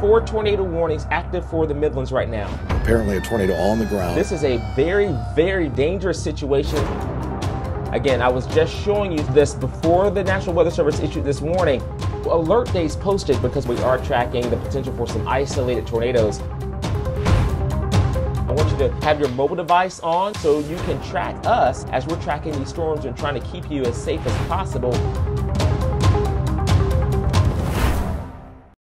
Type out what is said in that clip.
four tornado warnings active for the Midlands right now. Apparently, a tornado on the ground. This is a very, very dangerous situation. Again, I was just showing you this before the National Weather Service issued this warning. Alert days posted because we are tracking the potential for some isolated tornadoes. I want you to have your mobile device on so you can track us as we're tracking these storms and trying to keep you as safe as possible.